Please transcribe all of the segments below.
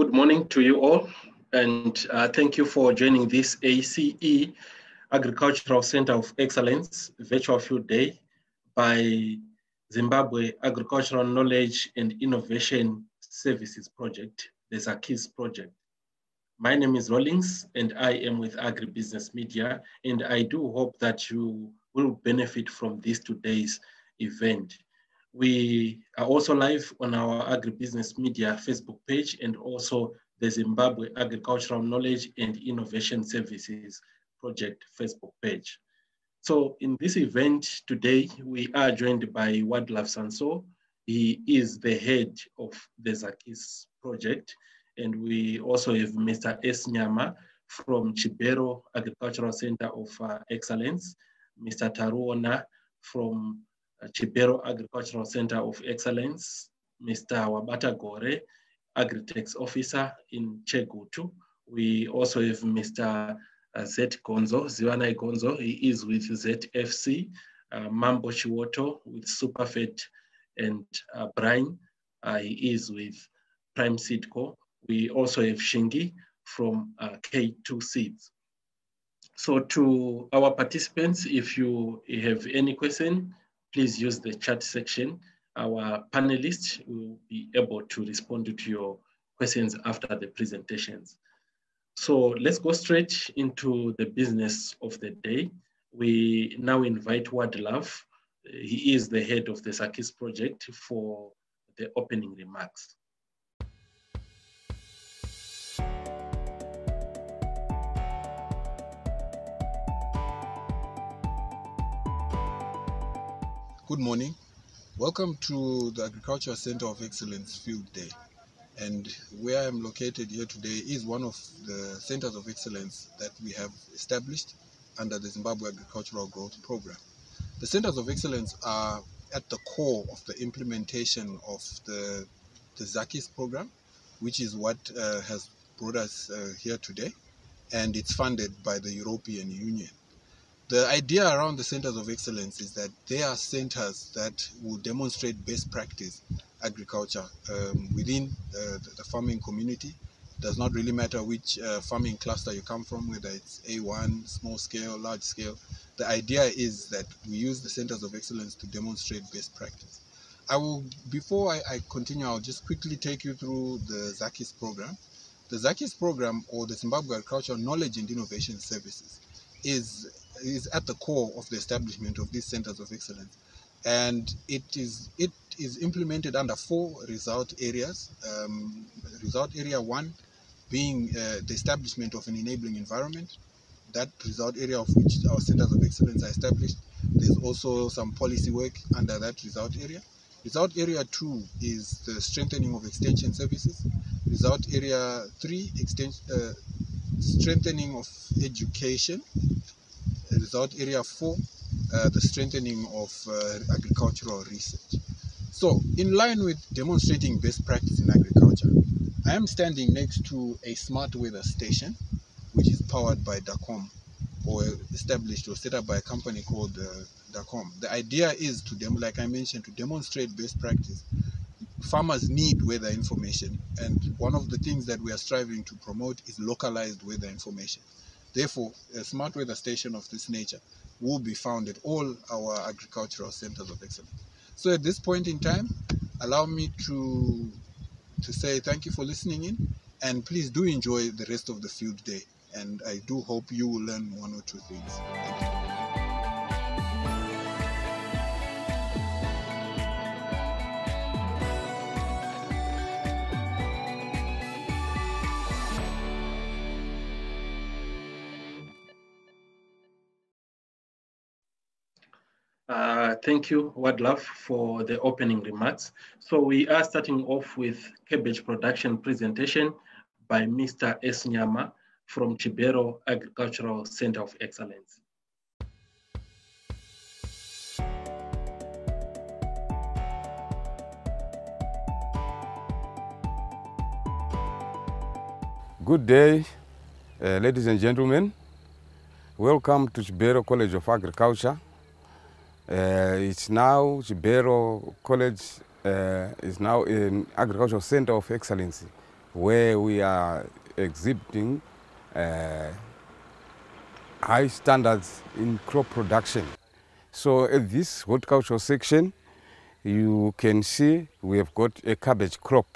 Good morning to you all, and uh, thank you for joining this ACE Agricultural Center of Excellence Virtual Field Day by Zimbabwe Agricultural Knowledge and Innovation Services Project, the ZAKIS project. My name is Rollings, and I am with Agribusiness Media, and I do hope that you will benefit from this today's event. We are also live on our Agribusiness Media Facebook page and also the Zimbabwe Agricultural Knowledge and Innovation Services Project Facebook page. So in this event today, we are joined by Wadlav Sanso. He is the head of the ZAKIS project. And we also have Mr. S. Nyama from Chibero Agricultural Center of uh, Excellence, Mr. Taruona from Chibero Agricultural Center of Excellence, Mr. Wabata Gore, Agritex Officer in Chegutu. We also have Mr. Z Gonzo, Ziwanai Gonzo, he is with ZFC, uh, Mambo Chiwoto with Superfed and uh, Brian, uh, he is with Prime Seedco. We also have Shingi from uh, K2 Seeds. So to our participants, if you have any question, please use the chat section. Our panelists will be able to respond to your questions after the presentations. So let's go straight into the business of the day. We now invite Wadlav. He is the head of the ZAKIS project for the opening remarks. Good morning. Welcome to the Agricultural Center of Excellence Field Day. And where I'm located here today is one of the centers of excellence that we have established under the Zimbabwe Agricultural Growth Program. The centers of excellence are at the core of the implementation of the, the ZAKIS program, which is what uh, has brought us uh, here today. And it's funded by the European Union. The idea around the centers of excellence is that they are centers that will demonstrate best practice agriculture um, within uh, the farming community. It does not really matter which uh, farming cluster you come from, whether it's A1, small scale, large scale. The idea is that we use the centers of excellence to demonstrate best practice. I will, before I, I continue, I'll just quickly take you through the ZAKIS program. The ZAKIS program, or the Zimbabwe Agricultural Knowledge and Innovation Services, is is at the core of the establishment of these centers of excellence. And it is it is implemented under four result areas. Um, result area one being uh, the establishment of an enabling environment. That result area of which our centers of excellence are established there's also some policy work under that result area. Result area two is the strengthening of extension services. Result area three extension uh, strengthening of education result area 4 uh, the strengthening of uh, agricultural research. So in line with demonstrating best practice in agriculture i am standing next to a smart weather station which is powered by dacom or established or set up by a company called uh, dacom. The idea is to dem like i mentioned to demonstrate best practice farmers need weather information and one of the things that we are striving to promote is localized weather information Therefore, a smart weather station of this nature will be found at all our agricultural centers of excellence. So at this point in time, allow me to, to say thank you for listening in and please do enjoy the rest of the field day. And I do hope you will learn one or two things. Uh, thank you, Wadlav, for the opening remarks. So we are starting off with cabbage production presentation by Mr. S. Nyama from Chibero Agricultural Center of Excellence. Good day, uh, ladies and gentlemen. Welcome to Chibero College of Agriculture. Uh, it's now Chibero College uh, is now an agricultural center of excellence where we are exhibiting uh, high standards in crop production. So at this horticultural section, you can see we have got a cabbage crop,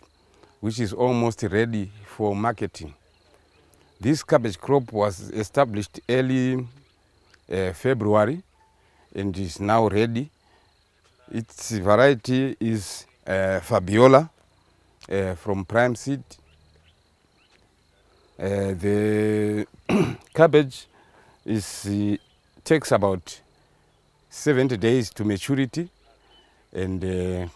which is almost ready for marketing. This cabbage crop was established early uh, February and is now ready. Its variety is uh, Fabiola uh, from Prime Seed. Uh, the cabbage is, uh, takes about 70 days to maturity and uh,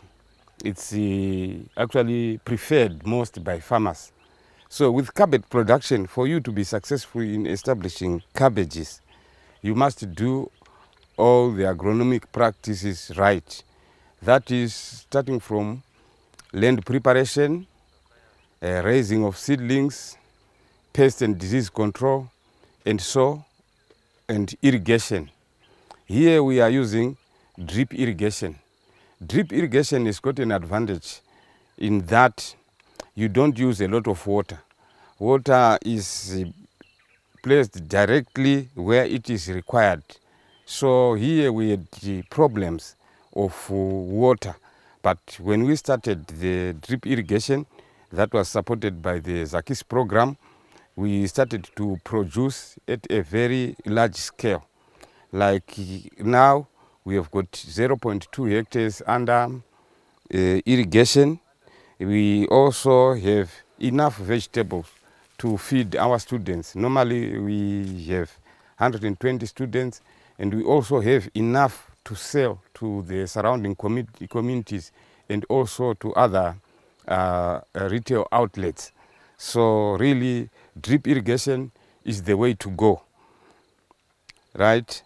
it's uh, actually preferred most by farmers. So with cabbage production, for you to be successful in establishing cabbages, you must do all the agronomic practices right. That is starting from land preparation, uh, raising of seedlings, pest and disease control, and so, and irrigation. Here we are using drip irrigation. Drip irrigation has got an advantage in that you don't use a lot of water. Water is placed directly where it is required. So here we had the problems of uh, water. But when we started the drip irrigation that was supported by the Zakis program, we started to produce at a very large scale. Like now, we have got 0.2 hectares under uh, irrigation. We also have enough vegetables to feed our students. Normally, we have 120 students, and we also have enough to sell to the surrounding com communities and also to other uh, retail outlets. So really, drip irrigation is the way to go, right?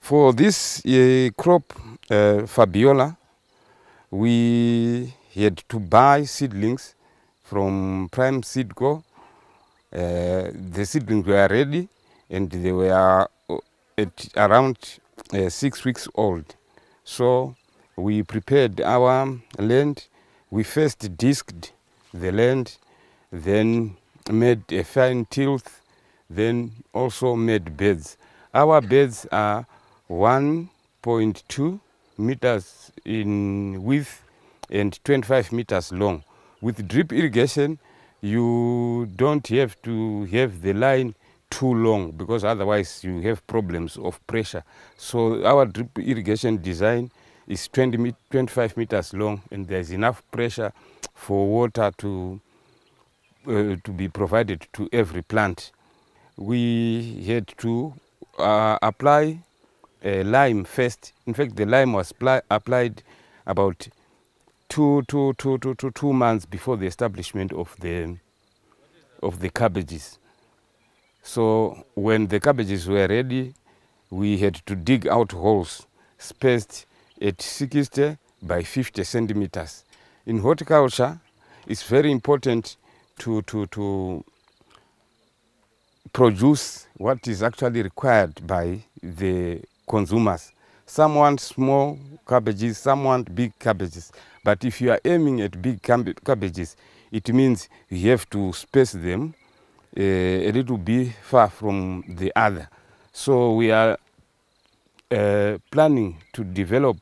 For this uh, crop, uh, Fabiola, we had to buy seedlings from Prime Seedco. Uh, the seedlings were ready and they were at around uh, six weeks old. So we prepared our land. We first disked the land, then made a fine tilth, then also made beds. Our beds are 1.2 meters in width and 25 meters long. With drip irrigation, you don't have to have the line too long because otherwise you have problems of pressure. So our drip irrigation design is 20 me 25 meters long and there's enough pressure for water to, uh, to be provided to every plant. We had to uh, apply uh, lime first. In fact, the lime was applied about two, two, two, two, two, two months before the establishment of the, of the cabbages. So when the cabbages were ready, we had to dig out holes spaced at 60 by 50 centimeters. In horticulture, it's very important to, to, to produce what is actually required by the consumers. Some want small cabbages, some want big cabbages. But if you are aiming at big cabbages, it means you have to space them a little bit far from the other. So we are uh, planning to develop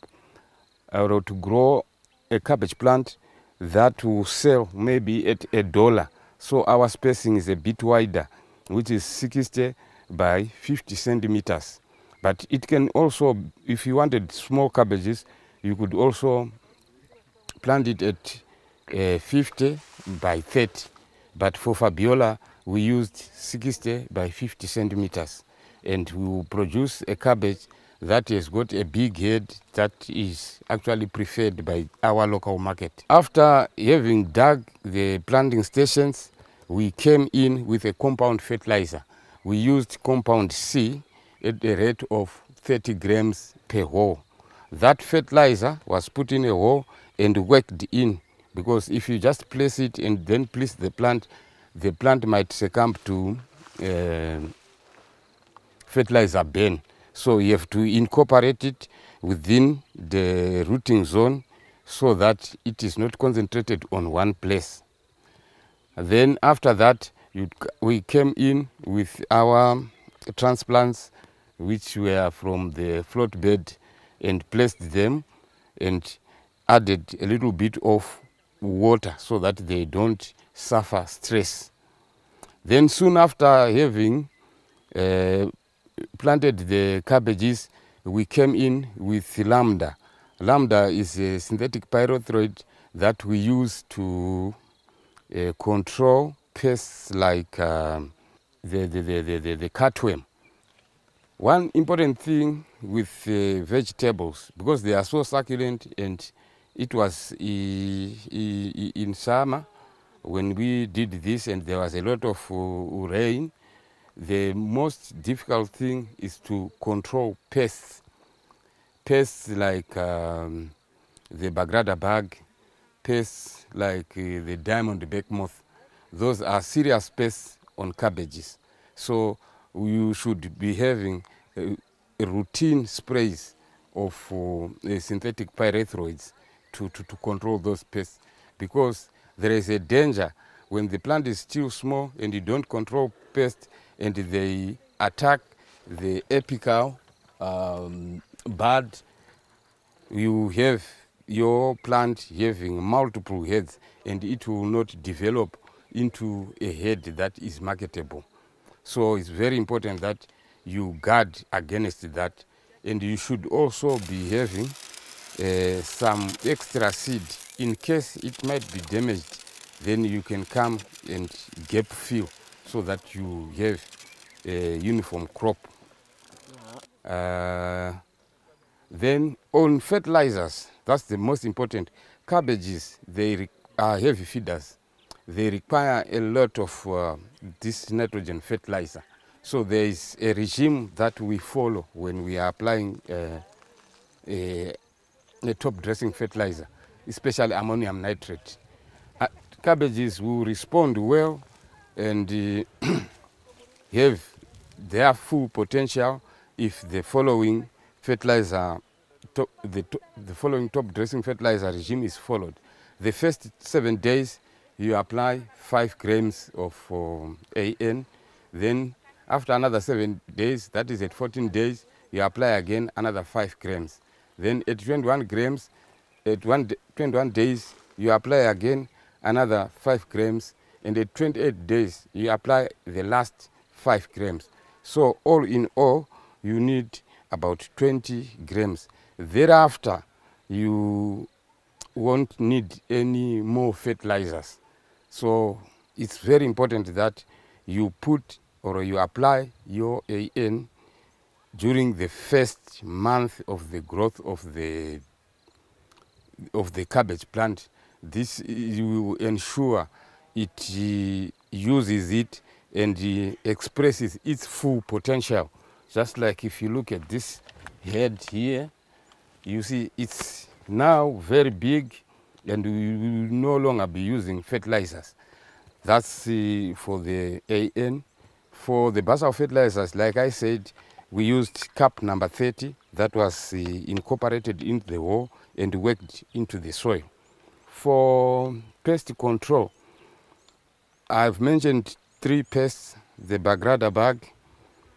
or to grow a cabbage plant that will sell maybe at a dollar. So our spacing is a bit wider, which is 60 by 50 centimeters. But it can also, if you wanted small cabbages, you could also plant it at uh, 50 by 30. But for Fabiola, we used 60 by 50 centimeters. And we produce a cabbage that has got a big head that is actually preferred by our local market. After having dug the planting stations, we came in with a compound fertilizer. We used compound C at a rate of 30 grams per hole. That fertilizer was put in a hole and worked in because if you just place it and then place the plant, the plant might succumb to uh, fertilizer burn. So you have to incorporate it within the rooting zone so that it is not concentrated on one place. Then after that, you, we came in with our transplants, which were from the float bed, and placed them and added a little bit of water so that they don't suffer stress. Then soon after having uh, planted the cabbages, we came in with lambda. Lambda is a synthetic pyrethroid that we use to uh, control pests like um, the, the, the, the, the, cutworm. One important thing with uh, vegetables, because they are so succulent and it was in summer when we did this and there was a lot of uh, rain, the most difficult thing is to control pests. Pests like um, the Bagrada bug, pests like uh, the diamond back moth, those are serious pests on cabbages. So you should be having uh, routine sprays of uh, synthetic pyrethroids to, to, to control those pests because there is a danger when the plant is still small and you don't control pests and they attack the apical um, you have your plant having multiple heads and it will not develop into a head that is marketable. So it's very important that you guard against that and you should also be having uh, some extra seed in case it might be damaged then you can come and gap fill so that you have a uniform crop. Uh, then on fertilizers, that's the most important. Cabbages, they are heavy feeders. They require a lot of uh, this nitrogen fertilizer. So there is a regime that we follow when we are applying uh, a, a top dressing fertilizer, especially ammonium nitrate. Uh, cabbages will respond well and uh, have their full potential if the following fertilizer, top, the, the following top dressing fertilizer regime is followed. The first seven days, you apply five grams of um, AN. Then after another seven days, that is at 14 days, you apply again another five grams. Then at 21 grams, at one, 21 days, you apply again another 5 grams. And at 28 days, you apply the last 5 grams. So all in all, you need about 20 grams. Thereafter, you won't need any more fertilizers. So it's very important that you put or you apply your AN during the first month of the growth of the of the cabbage plant. This will ensure it uh, uses it and uh, expresses its full potential. Just like if you look at this head here, you see it's now very big and we will no longer be using fertilizers. That's uh, for the AN. For the basal fertilizers, like I said, we used cap number 30 that was uh, incorporated into the wall and worked into the soil. For pest control, I've mentioned three pests, the Bagrada bug,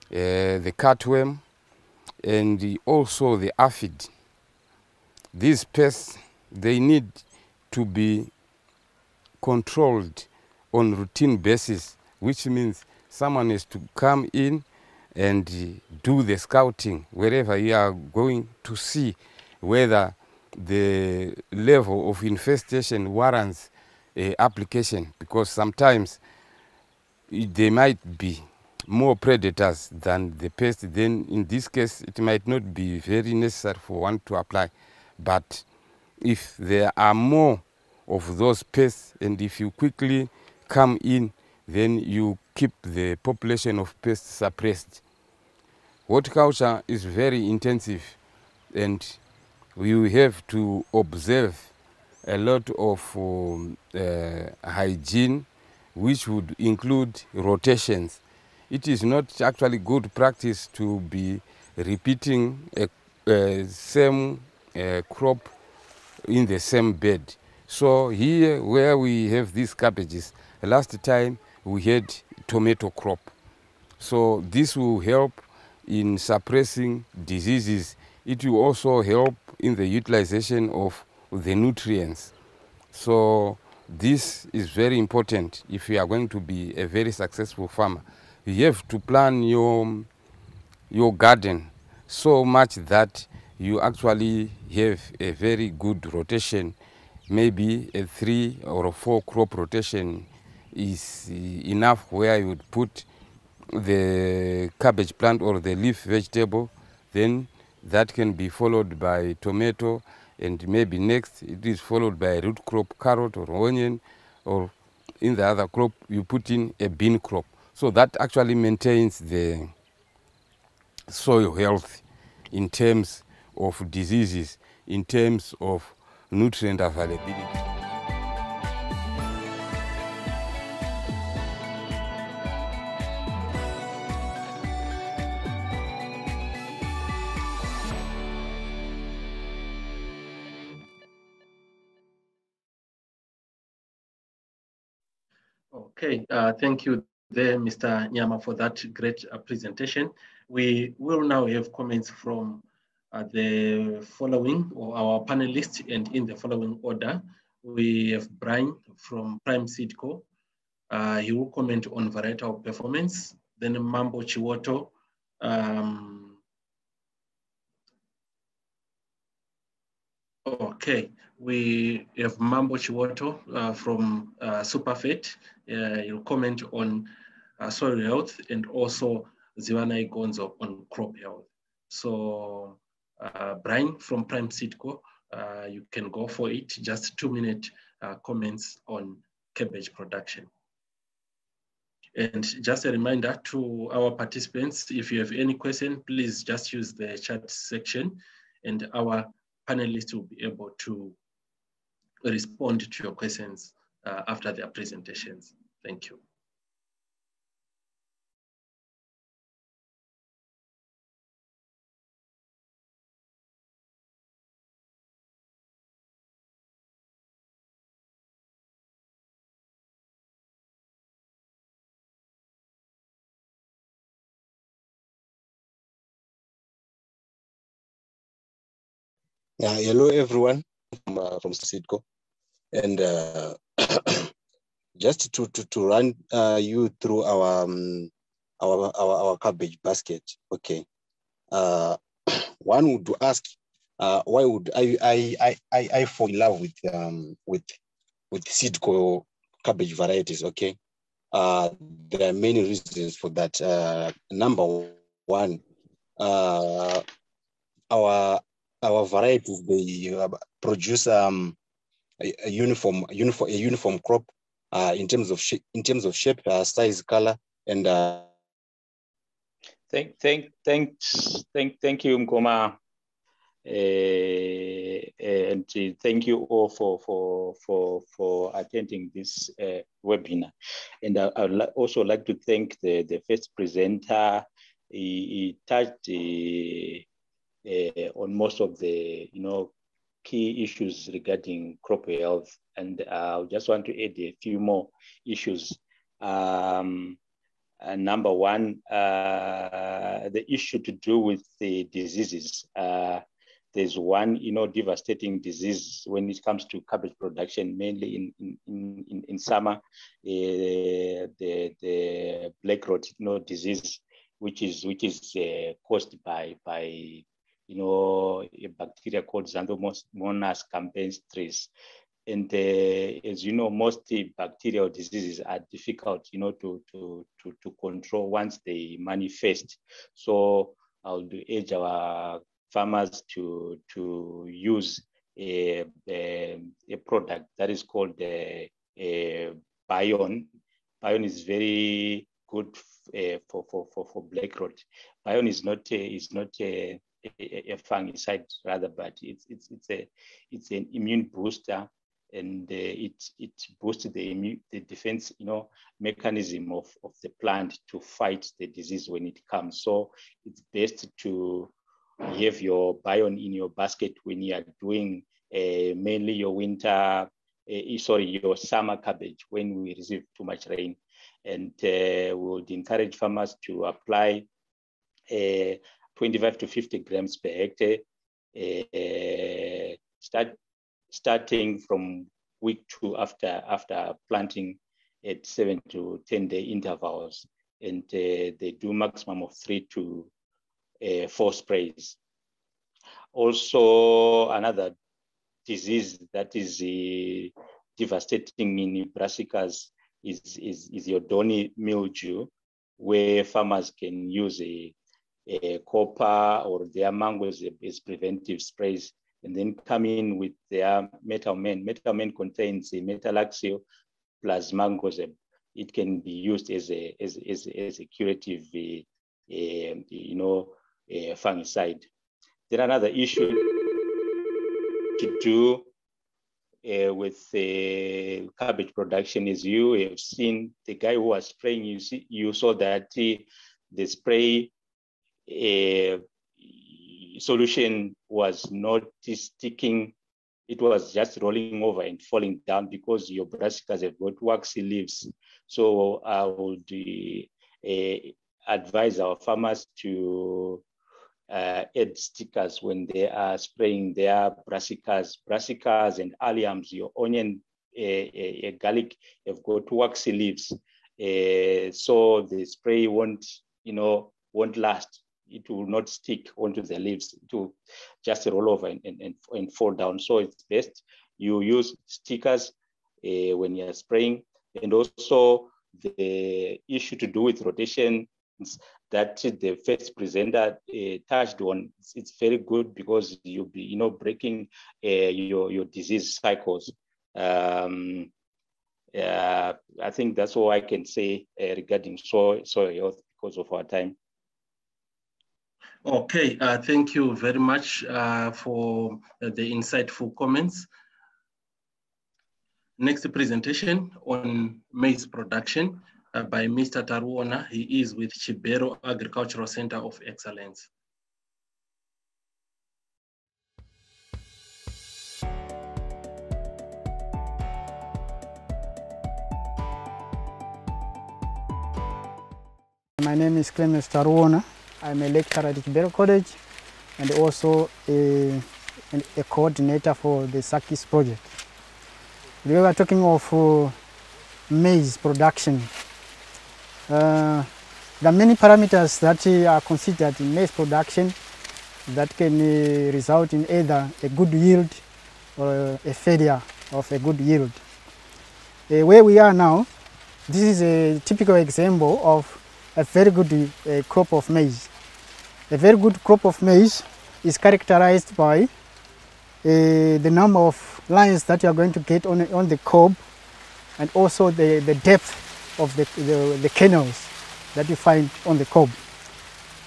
uh, the cutworm, and also the aphid. These pests, they need to be controlled on routine basis, which means someone has to come in and do the scouting wherever you are going to see whether the level of infestation warrants a application because sometimes there might be more predators than the pest, then in this case it might not be very necessary for one to apply. But if there are more of those pests and if you quickly come in, then you keep the population of pests suppressed. Horticulture is very intensive and we have to observe a lot of um, uh, hygiene, which would include rotations. It is not actually good practice to be repeating a, a same uh, crop in the same bed. So here where we have these cabbages, last time we had tomato crop. So this will help in suppressing diseases. It will also help in the utilization of the nutrients. So this is very important if you are going to be a very successful farmer. You have to plan your, your garden so much that you actually have a very good rotation. Maybe a three or a four crop rotation is enough where you would put the cabbage plant or the leaf vegetable. Then that can be followed by tomato and maybe next it is followed by root crop, carrot or onion or in the other crop you put in a bean crop. So that actually maintains the soil health in terms of diseases, in terms of nutrient availability. Okay, uh, thank you there, Mr. Nyama, for that great uh, presentation. We will now have comments from uh, the following, or our panelists, and in the following order. We have Brian from Prime Seedco. Uh, he will comment on varietal performance. Then Mambo Chiwoto. Um, okay, we have Mambo Chiwoto uh, from uh, Superfet. Uh, he'll comment on uh, soil health and also Ziwana Gonzo on crop health. So uh, Brian from Prime Seedco, uh, you can go for it. Just two minute uh, comments on cabbage production. And just a reminder to our participants, if you have any question, please just use the chat section and our panelists will be able to respond to your questions uh, after their presentations. Thank you. Yeah, hello everyone from, uh, from Seedco. And uh, just to, to, to run uh, you through our, um, our, our, our cabbage basket, okay. Uh, one would ask, uh, why would I, I, I, I, fall in love with, um, with, with Seedco cabbage varieties, okay? Uh, there are many reasons for that. Number one, our our varieties they uh, produce um, a, a, uniform uniform a uniform crop uh, in terms of in terms of shape uh, size color and uh, thank thank thanks thank thank you Mkoma uh, and thank you all for for for for attending this uh, webinar. And I, I would also like to thank the the first presenter. He, he touched uh, on most of the you know key issues regarding crop health, and I just want to add a few more issues. Um, number one, uh, the issue to do with the diseases. Uh, there's one, you know, devastating disease when it comes to cabbage production, mainly in in in, in summer, uh, the the black rot, you know, disease, which is which is uh, caused by by you know, a bacteria called Xanthomonas campestris. And uh, as you know, most bacterial diseases are difficult, you know, to, to, to, to control once they manifest. So I would urge our farmers to, to use a, a, a product that is called a, a Bion. Bion is very good uh, for, for, for, for black rot. Bion is not, uh, is not uh, a, a fungicide rather, but it's it's it's a it's an immune booster, and uh, it it boosts the immune the defense you know mechanism of of the plant to fight the disease when it comes. So it's best to have your bion in your basket when you are doing uh, mainly your winter uh, sorry, your summer cabbage when we receive too much rain. And uh, we would encourage farmers to apply uh, 25 to 50 grams per hectare, uh, start, starting from week two after, after planting at seven to 10 day intervals. And uh, they do maximum of three to uh, four sprays. Also, another disease that is uh, devastating in brassicas is, is, is your downy mildew, where farmers can use a, a copper or their mangoes as preventive sprays and then come in with their metalmen. Metalmen contains a metalaxyl plus mancozeb. It can be used as a, as, as, as a curative, uh, uh, you know, uh, fungicide. Then another issue to do uh, with uh, cabbage production is you have seen the guy who was spraying, you, see, you saw that uh, the spray uh, solution was not sticking. It was just rolling over and falling down because your brassicas have got waxy leaves. So I would uh, advise our farmers to uh, add stickers when they are spraying their brassicas, brassicas and alliums, your onion, uh, garlic have got waxy leaves. So the spray won't, you know, won't last. It will not stick onto the leaves. Will just roll over and, and, and fall down. So it's best you use stickers uh, when you're spraying. And also the issue to do with rotation that the first presenter uh, touched on, it's, very good because you'll be, you know, breaking uh, your, your disease cycles. Um, I think that's all I can say regarding soil, soil health because of our time. Okay, uh, thank you very much uh, for the insightful comments. Next presentation on maize production uh, by Mr. Taruona. He is with Chibero Agricultural Center of Excellence. My name is Clemens Taruona. I'm a lecturer at Chibero College and also a, a coordinator for the ZAKIS project. We were talking of uh, maize production. Uh, there are many parameters that are considered in maize production that can uh, result in either a good yield or a failure of a good yield. Uh, where we are now, this is a typical example of a very good uh, crop of maize. A very good crop of maize is characterized by uh, the number of lines that you are going to get on, on the cob and also the, the depth of the, the, the canals that you find on the cob.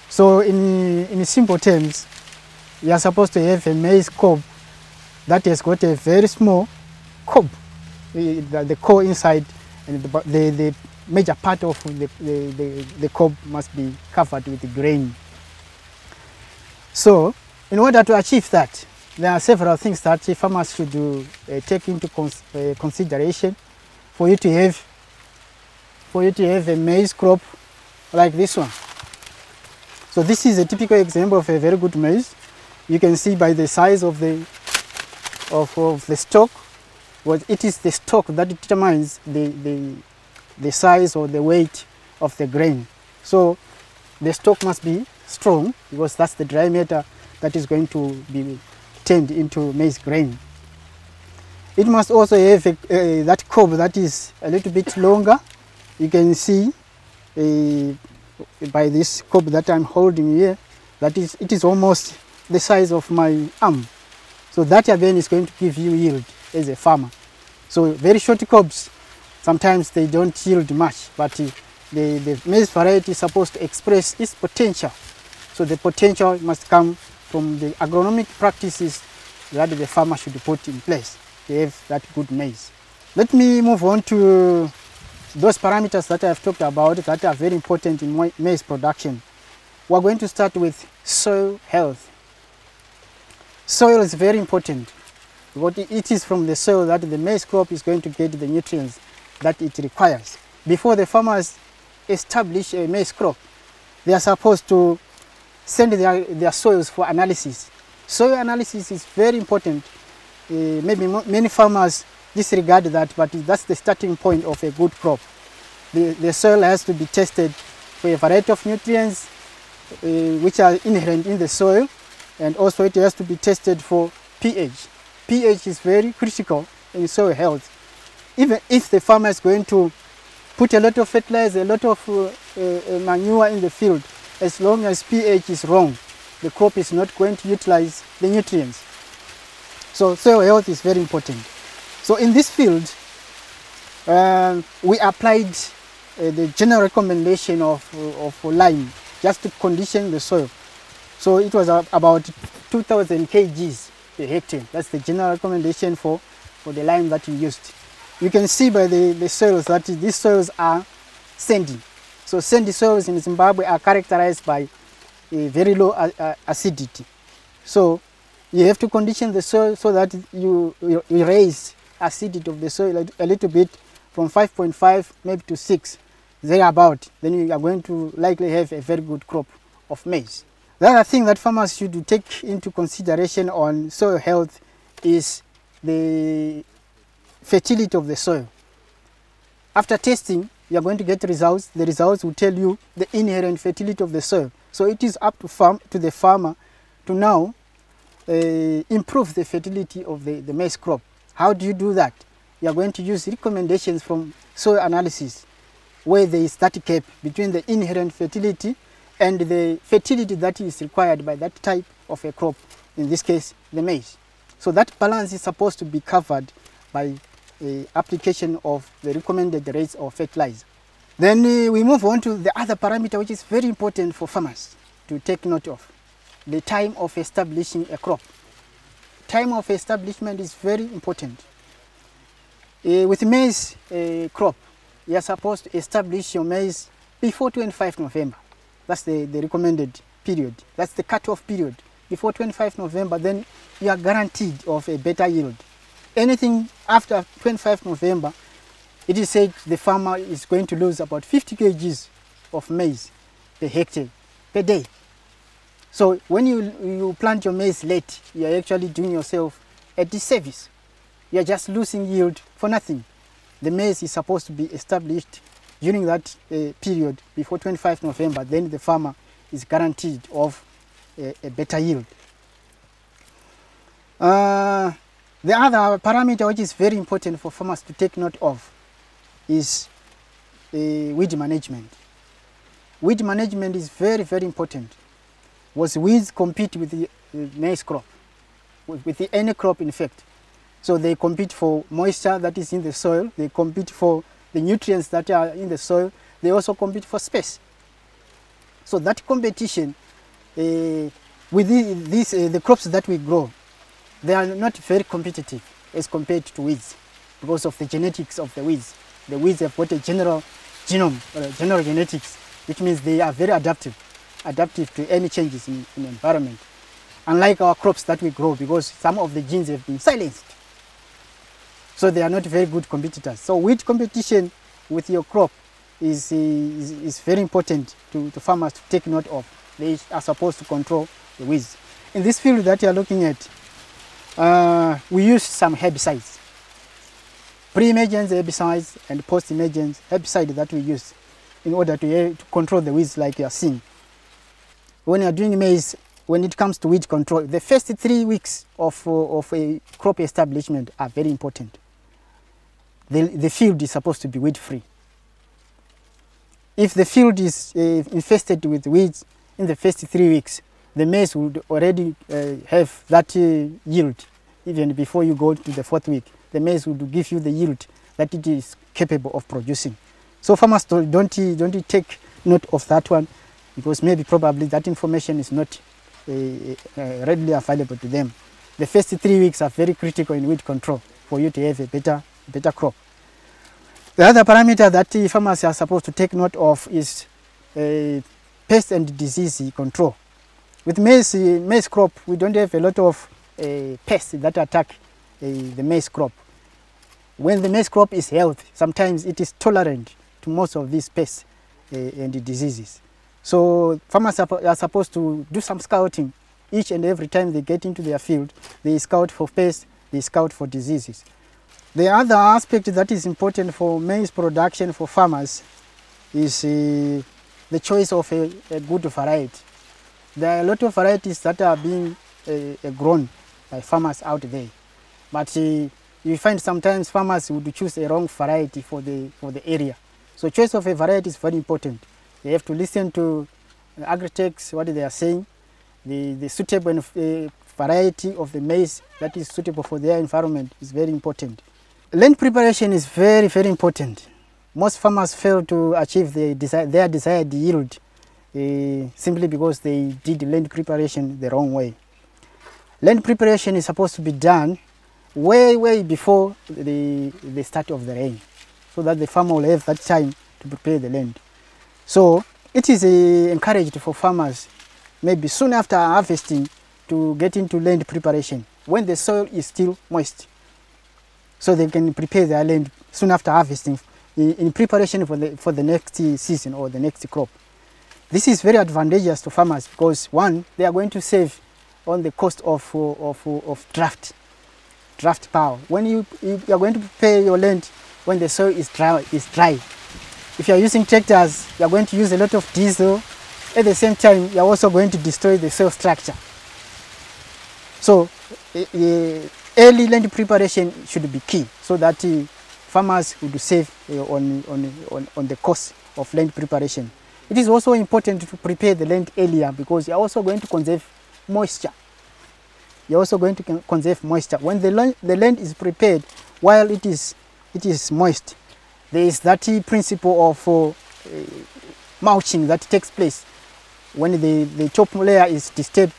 So in, in simple terms, you are supposed to have a maize cob that has got a very small cob, the, the core inside and the, the, the major part of the, the, the, the cob must be covered with grain. So in order to achieve that, there are several things that farmers should do, uh, take into cons uh, consideration for you to have for you to have a maize crop like this one. So this is a typical example of a very good maize. You can see by the size of the of, of the stalk, what it is the stalk that determines the, the the size or the weight of the grain. So the stalk must be strong because that's the dry matter that is going to be turned into maize grain. It must also have a, that cob that is a little bit longer. You can see by this cob that I'm holding here, that is, it is almost the size of my arm. So that again is going to give you yield as a farmer. So very short cobs, sometimes they don't yield much, but uh, the, the maize variety is supposed to express its potential. So the potential must come from the agronomic practices that the farmer should put in place to have that good maize. Let me move on to those parameters that I've talked about that are very important in maize production. We're going to start with soil health. Soil is very important. Because it is from the soil that the maize crop is going to get the nutrients that it requires. Before the farmers establish a maize crop, they are supposed to send their, their soils for analysis. Soil analysis is very important. Uh, maybe many farmers disregard that, but that's the starting point of a good crop. The, the soil has to be tested for a variety of nutrients uh, which are inherent in the soil, and also it has to be tested for pH. pH is very critical in soil health. Even if the farmer is going to put a lot of fertilizer, a lot of uh, manure in the field, as long as pH is wrong, the crop is not going to utilize the nutrients. So soil health is very important. So in this field, uh, we applied uh, the general recommendation of, of lime just to condition the soil. So it was about 2,000 kgs per hectare. That's the general recommendation for, for the lime that we used. You can see by the, the soils that these soils are sandy. So sandy soils in Zimbabwe are characterized by a very low acidity. So you have to condition the soil so that you, you raise acidity of the soil a little bit from 5.5 maybe to 6 thereabout then you are going to likely have a very good crop of maize. The other thing that farmers should take into consideration on soil health is the fertility of the soil. After testing, you are going to get results. The results will tell you the inherent fertility of the soil. So it is up to, farm, to the farmer to now uh, improve the fertility of the, the maize crop. How do you do that? You are going to use recommendations from soil analysis where there is that gap between the inherent fertility and the fertility that is required by that type of a crop, in this case, the maize. So that balance is supposed to be covered by uh, application of the recommended rates of fertilizer. Then uh, we move on to the other parameter which is very important for farmers to take note of, the time of establishing a crop. Time of establishment is very important. Uh, with maize uh, crop, you are supposed to establish your maize before 25 November. That's the, the recommended period. That's the cutoff period. Before 25 November, then you are guaranteed of a better yield. Anything after 25 November, it is said the farmer is going to lose about 50 kgs of maize per hectare per day. So when you, you plant your maize late, you are actually doing yourself a disservice. You are just losing yield for nothing. The maize is supposed to be established during that uh, period before 25 November. Then the farmer is guaranteed of a, a better yield. Uh, the other parameter which is very important for farmers to take note of is uh, weed management. Weed management is very, very important. Was weeds compete with the uh, maize crop, with, the, any crop in fact. So they compete for moisture that is in the soil, they compete for the nutrients that are in the soil, they also compete for space. So that competition uh, with the, these, uh, the crops that we grow, they are not very competitive as compared to weeds because of the genetics of the weeds. The weeds have got a general genome, uh, general genetics, which means they are very adaptive, adaptive to any changes in, in environment. Unlike our crops that we grow, because some of the genes have been silenced. So they are not very good competitors. So weed competition with your crop is, is, is very important to, to farmers to take note of. They are supposed to control the weeds. In this field that you are looking at, uh, we use some herbicides. Pre-emergence herbicides and post-emergence herbicide that we use in order to, to control the weeds like you are seeing. When you are doing maize, when it comes to weed control, the first three weeks of, of a crop establishment are very important. The, the field is supposed to be weed free. If the field is uh, infested with weeds in the first three weeks, the maize would already uh, have that uh, yield even before you go to the fourth week. The maize would give you the yield that it is capable of producing. So farmers don't, don't, don't take note of that one because maybe probably that information is not uh, uh, readily available to them. The first three weeks are very critical in weed control for you to have a better, better crop. The other parameter that farmers are supposed to take note of is uh, pest and disease control. With maize, maize crop, we don't have a lot of uh, pests that attack the maize crop. When the maize crop is healthy, sometimes it is tolerant to most of these pests uh, and diseases. So farmers are, are supposed to do some scouting each and every time they get into their field. They scout for pests, they scout for diseases. The other aspect that is important for maize production for farmers is uh, the choice of a, a, good variety. There are a lot of varieties that are being uh, grown by farmers out there, but uh, you find sometimes farmers would choose a wrong variety for the, for the area. So choice of a variety is very important. They have to listen to Agritex, what they are saying, the, the suitable uh, variety of the maize that is suitable for their environment is very important. Land preparation is very, very important. Most farmers fail to achieve the desi their desired yield uh, simply because they did land preparation the wrong way. Land preparation is supposed to be done way, way before the, the start of the rain so that the farmer will have that time to prepare the land. So it is uh, encouraged for farmers maybe soon after harvesting to get into land preparation when the soil is still moist so they can prepare their land soon after harvesting in, in preparation for the, for the next season or the next crop. This is very advantageous to farmers because one, they are going to save on the cost of, of, of draft, draft power. When you, you are going to prepare your land when the soil is dry, is dry. If you are using tractors, you are going to use a lot of diesel. At the same time, you are also going to destroy the soil structure. So, uh, early land preparation should be key so that uh, farmers would save uh, on, on, on, on the cost of land preparation. It is also important to prepare the land earlier because you are also going to conserve moisture. You are also going to conserve moisture. When the land, the land is prepared while it is, it is moist, there is that principle of uh, mulching that takes place. When the, the top layer is disturbed,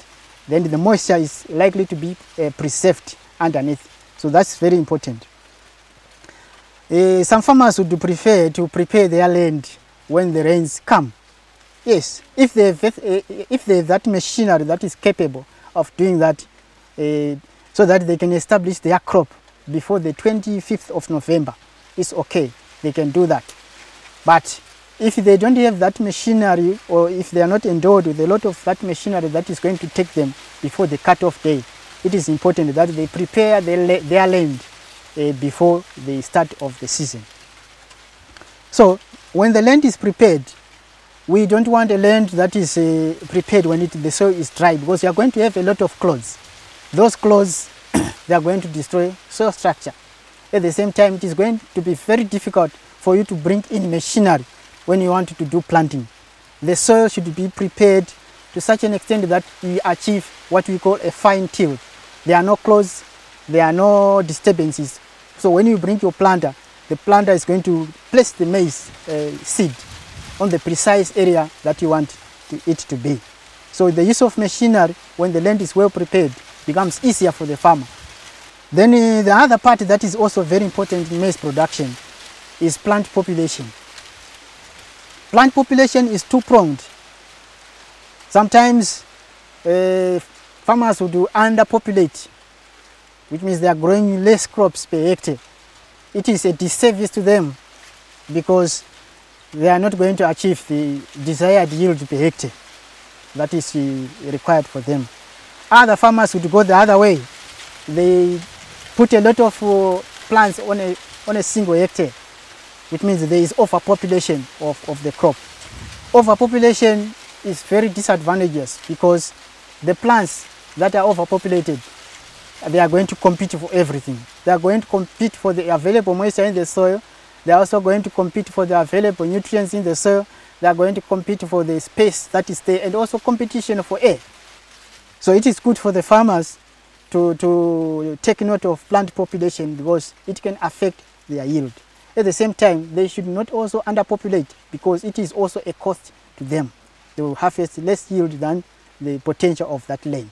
then the moisture is likely to be uh, preserved underneath. So that's very important. Uh, some farmers would prefer to prepare their land when the rains come. Yes, if they have, uh, if they have that machinery that is capable of doing that, uh, so that they can establish their crop before the 25th of November, it's okay. They can do that. But if they don't have that machinery or if they are not endowed with a lot of that machinery that is going to take them before the cut-off day, it is important that they prepare their, their land uh, before the start of the season. So when the land is prepared, we don't want a land that is uh, prepared when it, the soil is dry because you are going to have a lot of clothes. Those clothes, they are going to destroy soil structure. At the same time, it is going to be very difficult for you to bring in machinery when you want to do planting. The soil should be prepared to such an extent that you achieve what we call a fine till. There are no clothes, there are no disturbances. So when you bring your planter, the planter is going to place the maize uh, seed on the precise area that you want to, it to be. So the use of machinery when the land is well prepared becomes easier for the farmer. Then uh, the other part that is also very important in maize production is plant population. Plant population is two-pronged. Sometimes uh, farmers would do underpopulate, which means they are growing less crops per hectare. It is a disservice to them because they are not going to achieve the desired yield per hectare that is uh, required for them. Other farmers would go the other way. They put a lot of uh, plants on a, on a single hectare, which means there is overpopulation of, of the crop. Overpopulation is very disadvantageous because the plants that are overpopulated, they are going to compete for everything. They are going to compete for the available moisture in the soil. They are also going to compete for the available nutrients in the soil. They are going to compete for the space that is there and also competition for air. So it is good for the farmers to, to take note of plant population because it can affect their yield. At the same time, they should not also underpopulate because it is also a cost to them. They will harvest less yield than the potential of that land.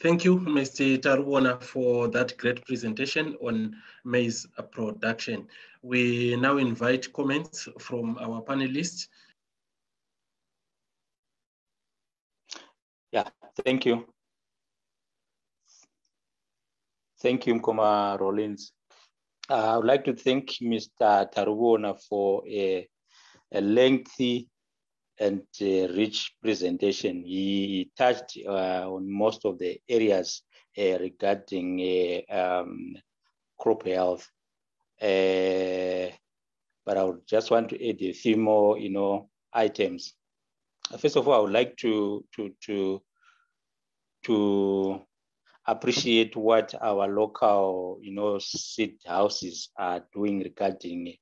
Thank you, Mr. Tarubona, for that great presentation on maize production. We now invite comments from our panelists. Yeah, thank you. Thank you, Mkoma Rollins. Uh, I would like to thank Mr. Tarubona for a, a lengthy and uh, rich presentation. He touched uh, on most of the areas uh, regarding um, crop health. but I would just want to add a few more, you know, items. First of all, I would like to to to to appreciate what our local, you know, seed houses are doing regarding uh,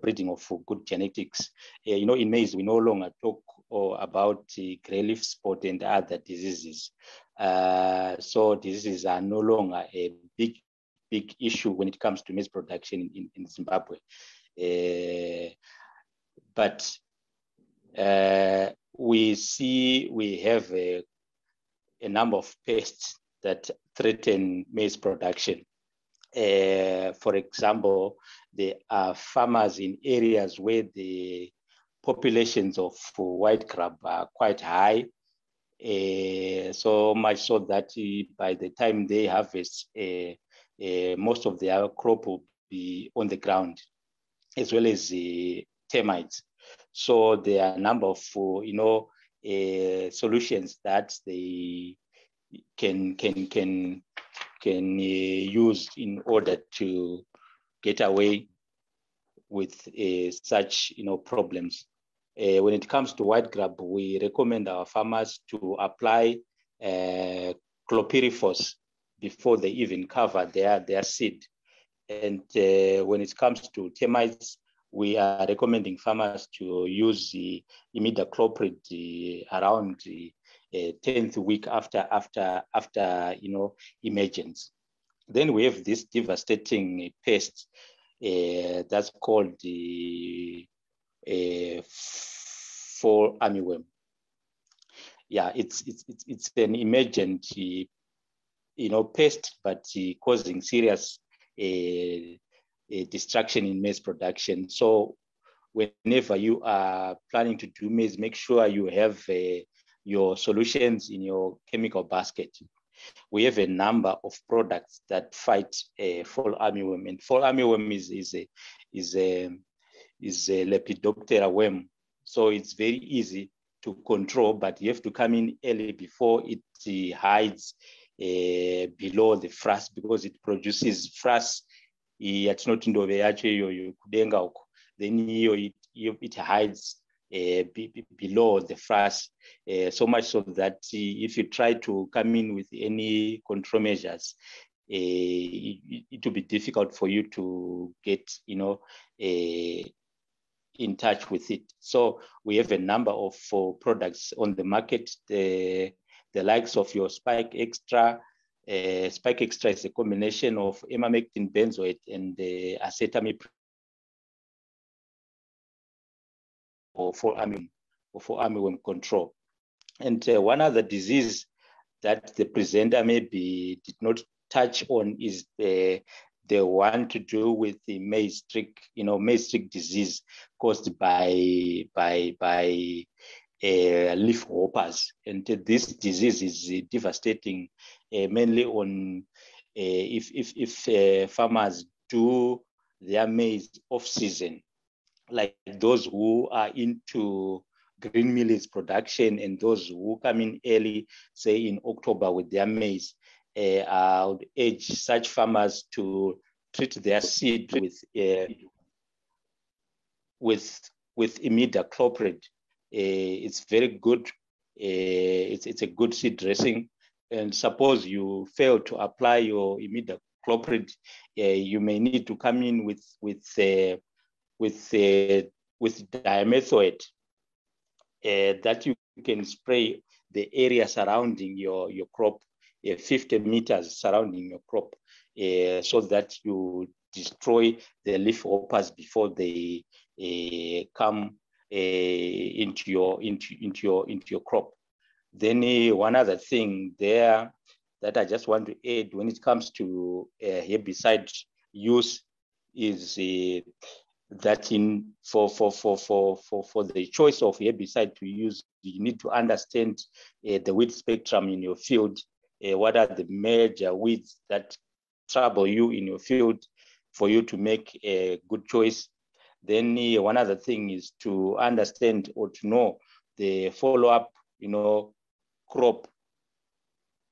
breeding of good genetics. Uh, you know, in maize, we no longer talk uh, about gray leaf spot and other diseases. Uh, so diseases are no longer a big, big issue when it comes to maize production in, in Zimbabwe. Uh, but uh, we see we have a, a number of pests that threaten maize production. Uh, for example, there are farmers in areas where the populations of white grub are quite high. Uh, so much so that by the time they harvest, uh, uh, most of their crop will be on the ground, as well as the termites. So there are a number of, you know, solutions that they can can can can use in order to get away with uh, such you know problems. Uh, when it comes to white grub, we recommend our farmers to apply uh, chlorpyrifos before they even cover their, their seed. And when it comes to termites, we are recommending farmers to use the imidacloprid around the 10th week after after after you know emergence. Then we have this devastating pest uh, that's called the uh, fall armyworm. Yeah, it's it's it's, it's an emergent, uh, you know, pest, but uh, causing serious uh, destruction in maize production. So whenever you are planning to do maize, make sure you have your solutions in your chemical basket. We have a number of products that fight uh, fall armyworm, and fall armyworm is is a is a is a Lepidoptera worm, so it's very easy to control, but you have to come in early before it uh, hides uh, below the frass because it produces frass yatinoti ndove yacho iyoyo kudenga uko. Then iyo it, it hides uh, below the frass, uh, so much so that if you try to come in with any control measures, uh, it, it will be difficult for you to get, you know, in touch with it. So we have a number of uh, products on the market, the, the likes of your Spike Extra. Uh, Spike Extra is a combination of emamectin benzoate and uh, acetamiprid or for army or for armyworm control. And uh, one other disease that the presenter maybe did not touch on is the the one to do with the maize streak, you know, maize streak disease caused by by by uh, leaf hoppers, and this disease is devastating, uh, mainly on uh, if if if uh, farmers do their maize off season like those who are into green millets production and those who come in early, say in October with their maize, uh, I would urge such farmers to treat their seed with uh, with with imidacloprid. Uh, it's very good. It's it's a good seed dressing. And suppose you fail to apply your imidacloprid, uh, you may need to come in with with with uh, with dimethoate uh, that you can spray the area surrounding your your crop, uh, 50 meters surrounding your crop, uh, so that you destroy the leaf hoppers before they uh, come into your into into your into your crop. Then one other thing there that I just want to add when it comes to herbicide use is uh, that in for, for, for, for, for, for the choice of herbicide to use, you need to understand uh, the weed spectrum in your field. Uh, what are the major weeds that trouble you in your field for you to make a good choice? Then uh, one other thing is to understand or to know the follow-up, you know, crop.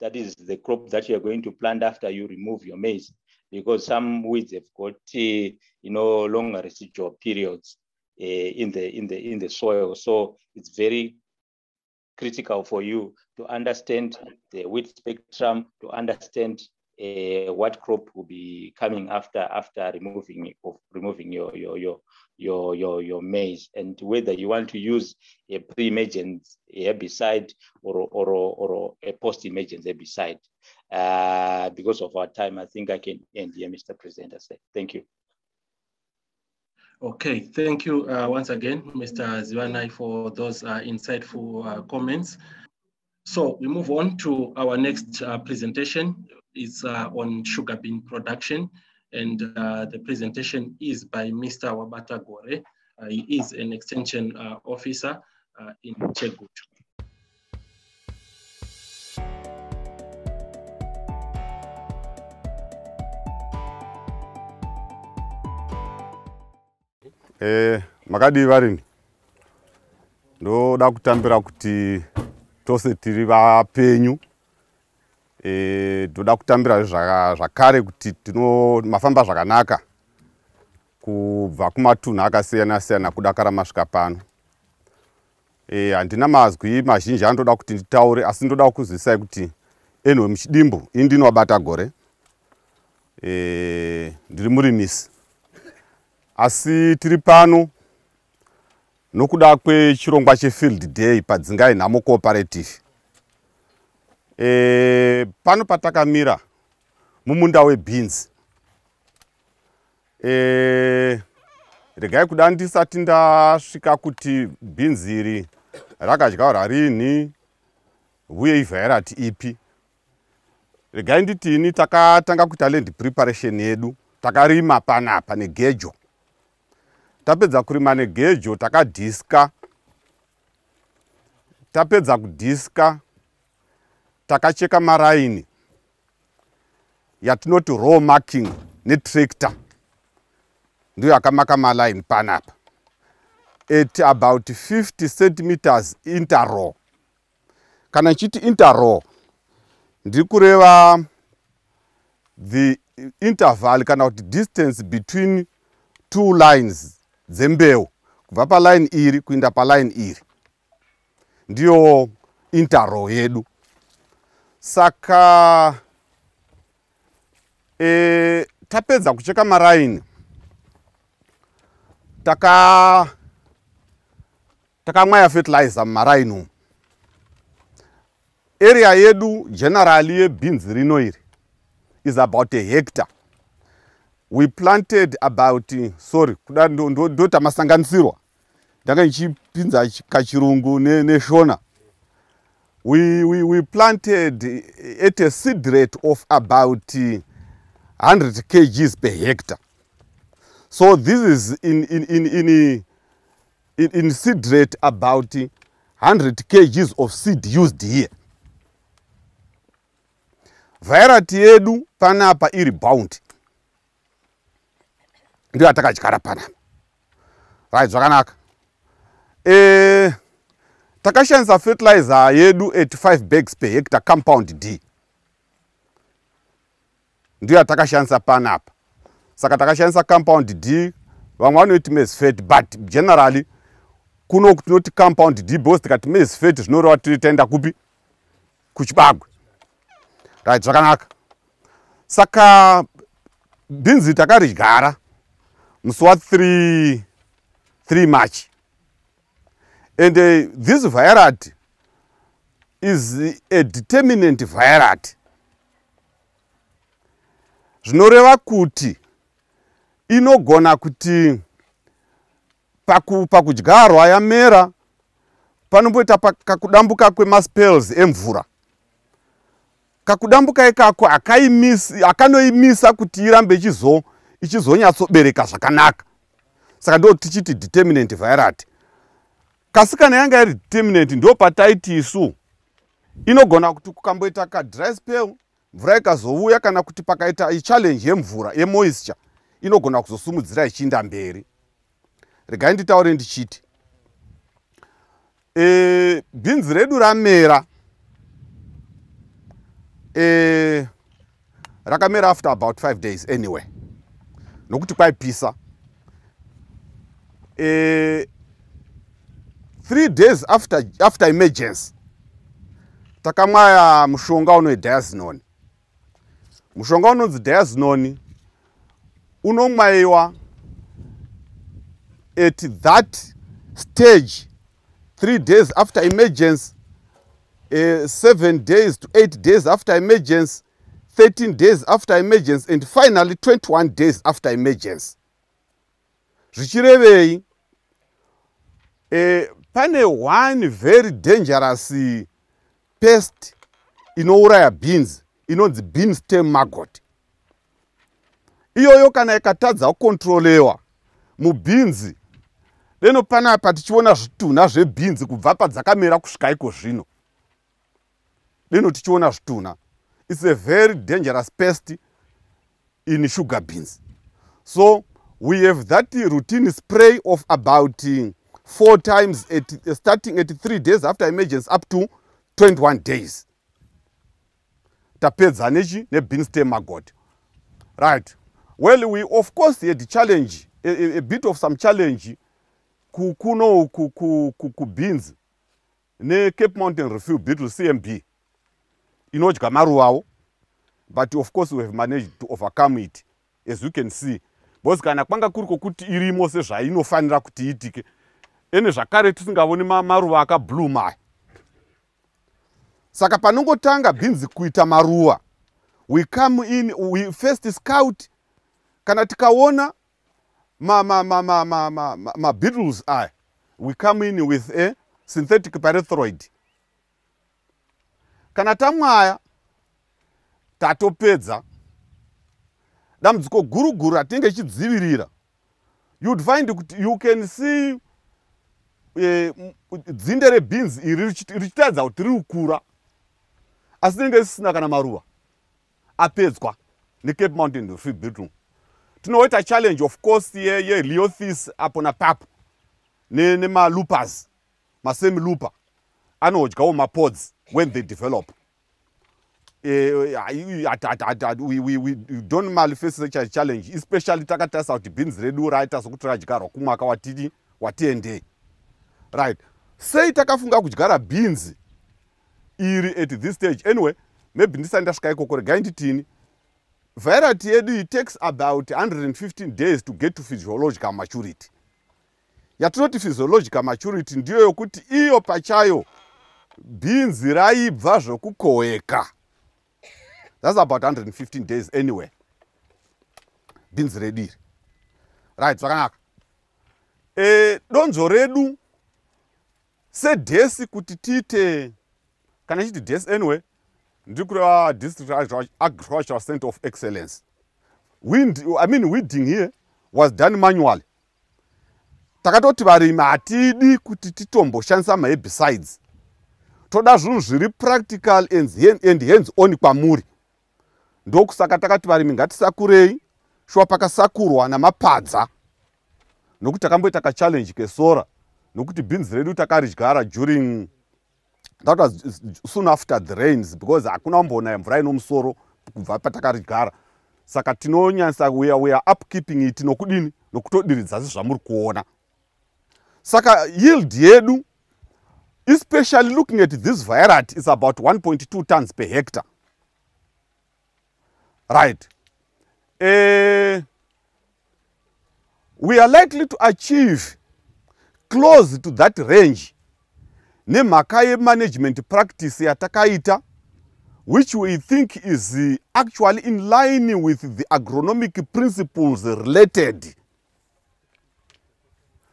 That is the crop that you are going to plant after you remove your maize because some weeds have got uh, you know longer residual periods uh, in the in the in the soil. So it's very critical for you to understand the weed spectrum to understand uh, what crop will be coming after after removing of removing your your your your your your maize and whether you want to use a pre-emergent herbicide or or or a post-emergent herbicide uh, because of our time, I think I can end here, Mr. President. Thank you. Okay, thank you uh, once again, Mr. Zivanai, for those uh, insightful uh, comments. So we move on to our next uh, presentation. It's uh, on sugar bean production, and the presentation is by Mr. Wabata Gore. he is an extension officer in Chegutu. Eh, makadii varini? Ndoda kutambira kuti tose tiri vapenyu. E, toda kutambira zvakare kuti tino mafamba zvakanaka kubva kumatunhu akasiyana siyana kudakara masvika pano. E, handina mazwi mazhinji andoda kuti nditaure asi ndoda kuzivisa kuti enhwe muchidimbu indinobata gore. E, ndiri murimisi asi tiri pano nokuda kwechirongwa chefield day padzingai nhamo cooperative. E, pano patakamira mumunda webhinzi e, regai kuda ndisati ndasvika kuti bhinzi iri rakadyarwa rini uye ivhairati ipi. Regai nditini takatanga kuita land preparation yedu takarima panapa negejo tapedza kurima negejo takadhiska tapedza kudhiska takacheka maraini. Yatinoti raw marking netractor ndiyo yakamaka malaini panapa at about 50 centimeters interrow kana nchiti interrow ndiri kureva the interval kana kuti distance between two lines dzembeu kubva palaini iri kuinda palaini iri. Ndiyo interrow yedu. Saka e, tapedza kucheka maraini. Taka takamwaya fertilizer mumaraini umu. Area yedu generali yebhinzi rino iri is about a hectare we planted about sorry kuda ndota masanganisirwa ndanga ndichipinza kachirungu neshona we, we, we planted at a seed rate of about 100 kgs per hectare. So this is in, in, in, in, in, in seed rate about 100 kgs of seed used here. Vairati yedu panapa iri bound ndiyo yatakadyara panapa right zvakanaka. E, takashandisa fertilizer yedu 85 bags per hectare compound d. Ndiyo yatakashandisa panapa saka takashandisa compound d vamwe vanoti mesfet but generally kuno tinoti compound d because tikati mesfet zvinoreva tiri taenda kupi? Kuchibagwe. Right zvakanaka. Saka bhinzi takaridyara musi wa3 3 march. And uh, this virat is a determinant virat zvinoreva kuti inogona kuti pakudyarwa yamera panomboita kakudambuka kwemaspels emvura. Kakudambuka ikako akanoimisa kuti irambe ichizo ichizonyatsobereka zvakanaka. Saka ndo tichiti determinant virate kasi kana yanga iri determinant ndo pataiti isu. Inogona kuti kukamboita kadry spell mvura ikazouya kana kuti pakaita ichallenge yemvura yemoisture. Inogona kuzosumudzira ichiinda mberi. Regai nditaure ndichiti. E, bhinzi redu ramera. E, rakamera after about five days anyway nokuti kwaipisa e, three days after, after emergency takamwaya mushonga unoi diazinon. Mushonga unonzi diazinoni unomwayiwa at that stage three days after emergency uh, seven days to eight days after emergency 13 days after emergency and finally 21 days after emergency. Zvichirevei uh, pane one very dangerous pest inouraya beans inonzi bean stem maggot. Iyoyo kana ikatadza kukontrolewa mubhinzi leno panapa tichiona zvitunha zvebhinzi kubva padzakamera kusvika iko zvino. Leno tichiona zvitunha its a very dangerous pest in sugar beans. So we have that routine spray of about uh, four times at, uh, starting at three days after emergency up to 21 days. Tapedza nechi nebeanstem maggot right. Well we of course had challenge a, a, bit of some challenge kuno kubeans necape mountain refuel beetle cmb inodya maruvawo but of course we have managed to overcome it as you can see. Because kana kwanga kuri kwokuti irimo sezvainofanira kuti iitike ene zvakare tisingavoni maruva akabluma saka panongotanga bhinzi kuita maruva we come in we first scout. Kana tikaona mabeetles ma, ma, ma, ma, ma, ma aya we come in with a synthetic pyrethroid kana tamwaya tatopedza. Dambudziko guru guru ratinenge ichidzivirira you'd find kuti you can see e, dzinde rebhinzi iri richitaridza kuti riri kukura asi rinenge risina kana maruva apedzwa necape mountain free beetle tinoita challenge of course yeleothis ye apo napapo nemalupers ne masemi looper anodyawo mapods when they develop. Uh, we, we, we don't malface such a challenge especially takatarisa kuti beans redu raita sokuti radyarwa kumwaka watiti watiendei right. Sei takafunga kudyara beans iri at this stage? Anyway maybe ndisati ndasvika ikoko regai nditini. Variety yedu it takes about 115 days to get to physiological maturity. Yatinoti physiological maturity ndiyo yokuti iyo pachayo bhinzi raibva zvokukoweka thats about 115 days anyway. Bhinzi redu iri. Right zvakanaka. E, donzo redu sedhesi kuti tiite kana chiti dhesi anyway? Ndikureva district agricultural center of excellence. Wind, i mean weeding here was done manually. Takatoti varimi hatidi kuti titomboshandisa maherbicides toda zvinhu zviri practical and hands on kwamuri. Ndokusaka takati varimi ngatisakurei shuwa pakasakurwa namapadza. Nokuti takamboita kachallenge kesora nokuti bins redu takaridyara during that was soon after the rains because hakuna kumboona mvura inomusoro kubva patakaridyara saka tinonyanyisa weare we upkeeping it nokudini nokutodiridza sezvamuri kuona. Saka yield yedu especially looking at this virat is about 1.2 tons per hectare. Right. Uh, we are likely to achieve close to that range nemhaka yemanagement practice yatakaita which we think is actually in line with the agronomic principles related.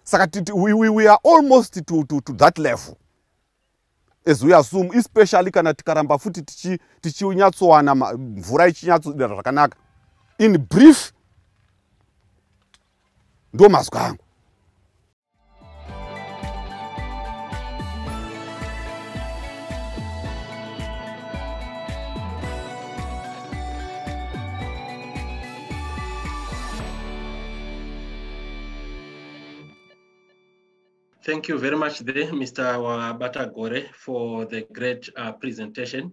Saka we, we, we are almost to, to, to that level as we assume especially kana tikaramba futi tichinyatsowana tichi mvura ichinyatsodira zvakanaka. In brief ndo mazwi angu Thank you very much there, Mr. Wabata Gore, for the great uh, presentation.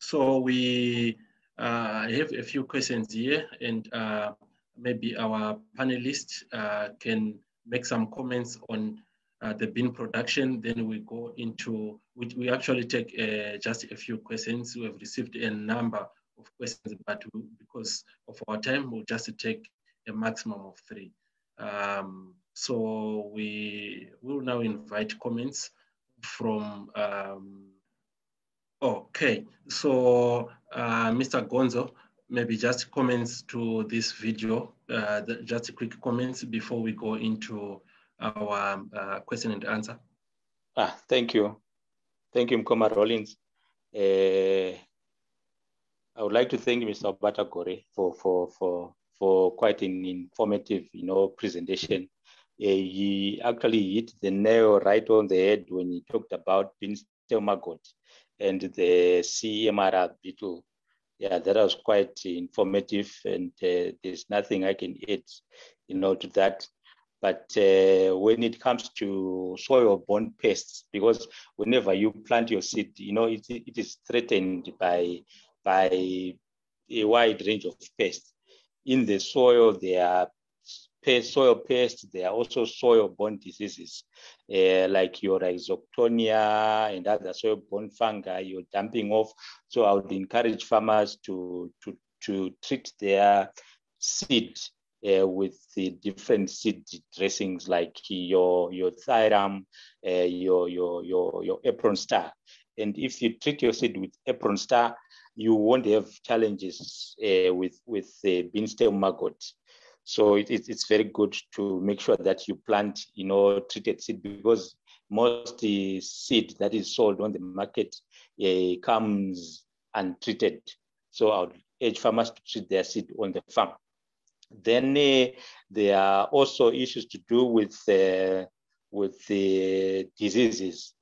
So we uh, have a few questions here and uh, maybe our panelists uh, can make some comments on uh, the bean production. Then we go into, we, we actually take uh, just a few questions. We have received a number of questions, but we, because of our time, we'll just take a maximum of three. Um, so we will now invite comments from, um, okay. So uh, Mr. Gonzo, maybe just comments to this video, uh, the, just quick comments before we go into our uh, question and answer. Ah, thank you. Thank you, Mkoma Rollins. Uh, I would like to thank Mr. Batagore for, for, for, for quite an informative, you know, presentation he actually hit the nail right on the head when he talked about Beanstem maggot and the CMR beetle. Yeah, that was quite informative, and uh, there's nothing I can add, you know, to that. But uh, when it comes to soil-borne pests, because whenever you plant your seed, you know, it, it is threatened by by a wide range of pests. In the soil, there are pest, soil pests, there are also soil-borne diseases uh, like your rhizoctonia and other soil-borne fungi you're dumping off. So I would encourage farmers to, to, to treat their seed uh, with the different seed dressings like your, your Thiram, uh, your, your, your, your Apron Star. And if you treat your seed with Apron Star, you won't have challenges uh, with, with the beanstem maggot. So it, it, it's very good to make sure that you plant, you know, treated seed because most the seed that is sold on the market uh, comes untreated. So I would urge farmers to treat their seed on the farm. Then uh, there are also issues to do with uh, with the diseases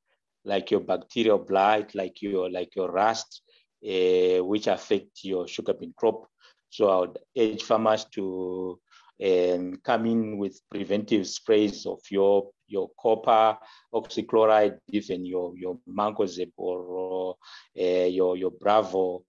like your bacterial blight, like your like your rust, uh, which affect your sugar crop. So I would urge farmers to um, come in with preventive sprays of your your copper, oxychloride, even your your mancozeb or uh, your your Bravo.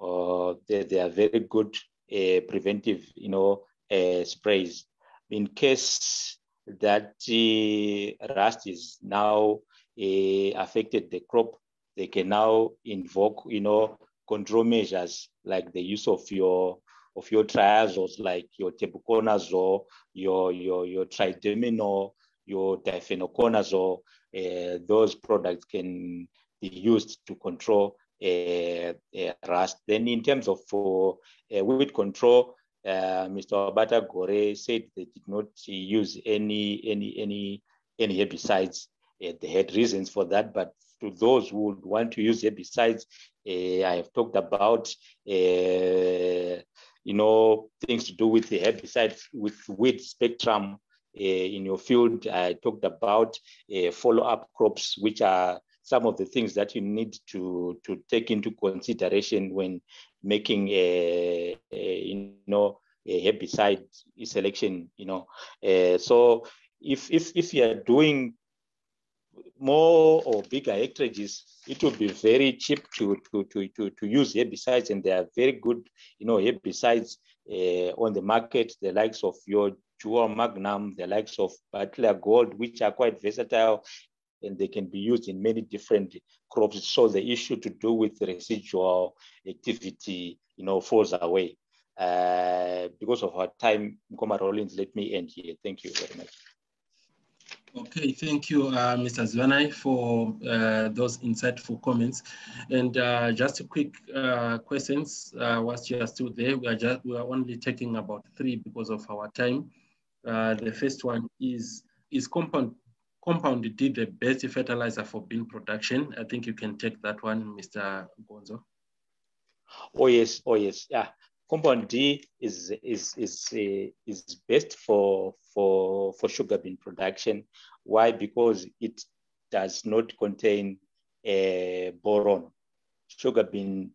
Uh, they, they are very good uh, preventive, you know, uh, sprays. In case that uh, rust is now uh, affected the crop, they can now invoke, you know, control measures like the use of your of your triazoles like your tebuconazole, your, your, your triadimenol, your difenoconazole, uh, those products can be used to control uh, uh, rust. Then in terms of uh, weed control, uh, Mr. Abata Gore said they did not use any any any any herbicides. Uh, they had reasons for that, but to those who would want to use herbicides, uh, I have talked about you know, things to do with the herbicide, with weed spectrum uh, in your field. I talked about uh, follow-up crops, which are some of the things that you need to, to take into consideration when making a, a you know, a herbicide selection, you know. Uh, so if, if, if you are doing more or bigger acreages, it will be very cheap to, to, to, to, to use herbicides and they are very good, you know, herbicides uh, on the market, the likes of your Dual Magnum, the likes of Bateleur Gold, which are quite versatile and they can be used in many different crops. So the issue to do with residual activity, you know, falls away. Uh, because of our time, Mkoma Rollins, let me end here. Thank you very much. Okay, thank you, uh, Mr. Zivanai, for uh, those insightful comments. And uh, just a quick uh, questions uh, whilst you are still there. We are just we are only taking about three because of our time. Uh, the first one is is compound compound D the best fertilizer for bean production? I think you can take that one, Mr. Gonzo. Oh yes, oh yes, yeah. Compound D is is is uh, is best for for for sugar bean production. Why? Because it does not contain uh, boron. Sugar bean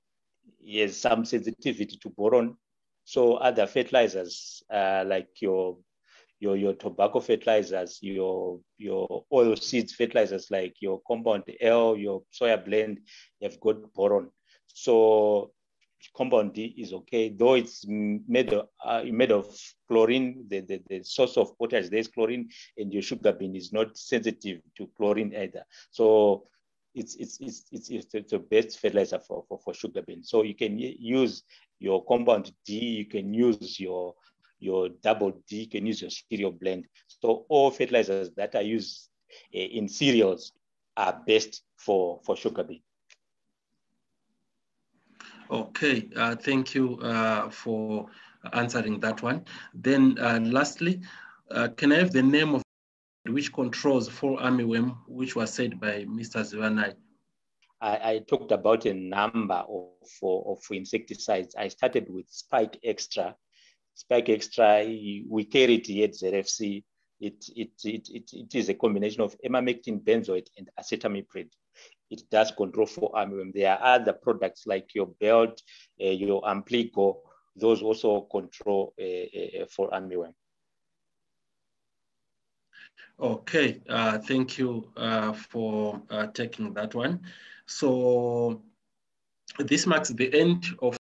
has some sensitivity to boron, so other fertilizers uh, like your your your tobacco fertilizers, your your oil seeds fertilizers like your compound L, your soya blend, have got boron. So compound D is okay, though it's made of, uh, made of chlorine, the, the, the source of potash, there's chlorine, and your sugar bean is not sensitive to chlorine either. So it's, it's, it's, it's, it's, the best fertilizer for, for, for sugar bean. So you can use your compound D, you can use your, your double D, you can use your cereal blend. So all fertilizers that are used uh, in cereals are best for, for sugar bean. Okay, uh, thank you uh, for answering that one. Then uh, lastly, uh, can I have the name of which controls fall armyworm, which was said by Mr. Zivanai? I, I, talked about a number of, of insecticides. I started with Spike Extra. Spike Extra, we carry it at ZFC. It, it, it, it, it is a combination of emamectin benzoate and acetamiprid it does control fall armyworm. There are other products like your belt, uh, your Ampligo, those also control uh, uh, fall. Okay, uh, thank you uh, for uh, taking that one. So this marks the end of